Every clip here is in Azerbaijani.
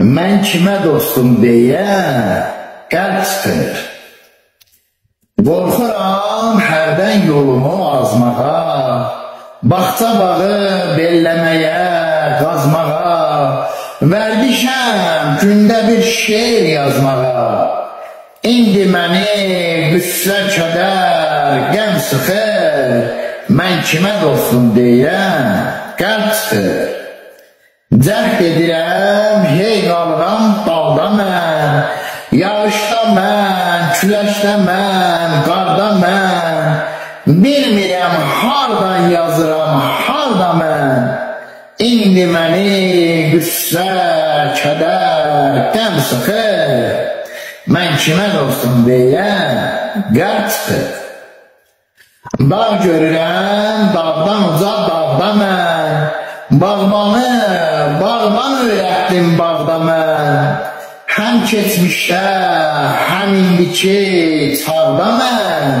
Mən kimə dostum deyə qəlb çıxır. Qorxuram hərdən yolumu azmağa, Baxça bağı belləməyə, qazmağa, Vərdişəm gündə bir şeir yazmağa. İndi məni qüssə kədər, qəm sıxır, Mən kimə dostum deyəm, qəlb çıxır. Cəhd edirəm, mən, küləşdə mən, qarda mən, Bilmirəm hardan yazıram, harda mən, İndi məni qüssə, kədər, qəm sıxır, Mən kimə dostum deyəm, qəlb çıxır. Dağ görürəm, dağdan uca dağda mən, Bağbanı, bağban öyrətdim bağda mən. Həm keçmişdə, həm indiki çağda mən.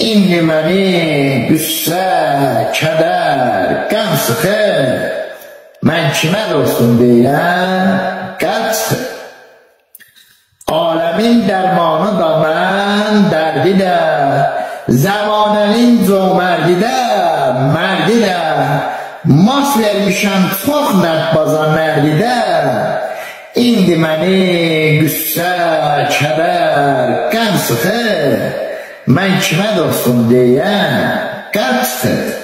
İndi məni qüssə, kədər, qəm sıxır. Mən kimə dostum deyəm, qəlb sıxır. Aləmin dərmanı da mən, dərdi də, Zəmanənin cömərdi də, mərdi də, Mas vermişəm çox nərbaza mərdidə, İndi məni qüssə, kədər, qəm sıxır, Mən kimə dostum deyən qəlb sıxır.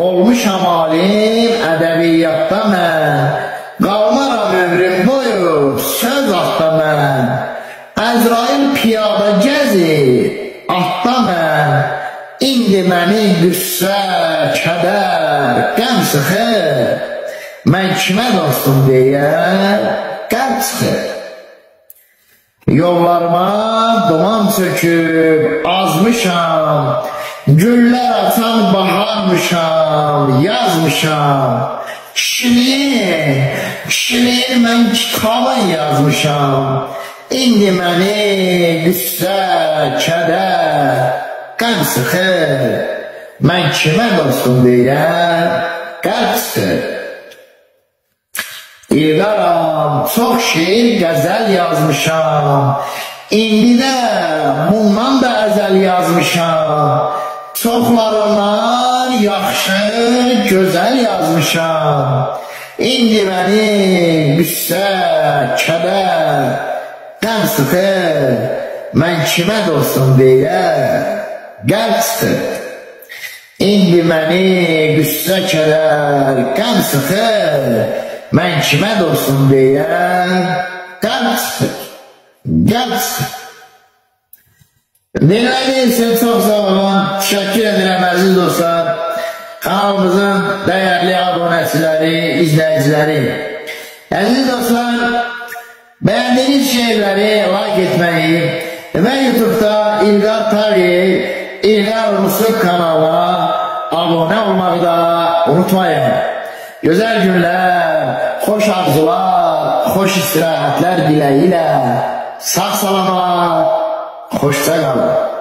Olmuşam alim ədəbiyyatda mən, Qalmaram ömrüm boyu söz atda mən, Əzrail piyada gəzir, atda mən, İndi məni qüssə, kədər, qəm sıxır, Mən kimə dostum deyə qəlb sıxır. Yollarıma duman çöküb azmışam, Güllər açan baharmışam, yazmışam. Kişiliyin, kişiliyin mən kitaba yazmışam. İndi məni qüssə, kədər, qəm sıxır. Mən kimə dostum deyirəm, qəlb sıxır. İlqaram, çox şeir, qəzəl yazmışam. İndi də bundan da əzəl yazmışam. Çoxlarından yaxşı, gözəl yazmışam. İndi məni qüssə, kədər, qəm sıxır. Mən kimə dostum deyirəm, qəlb sıxır. İndi məni qüssə kədər, qəm sıxır. Ben kime dostum diye Gansık. Gansık. Dinlediğiniz çok sağ olun. Teşekkür ederim aziz dostlar. Kanalımızın değerli abonesileri, izleyicileri. Aziz dostlar, beğendiğiniz şeyleri like etmeyi ve YouTube'da İlgar Tavi, İlgar Musluk kanalına abone olmayı da unutmayın. Gözəl günlər, xoş arzular, xoş istirahətlər diləyi ilə sağ salamat, xoşça qalın.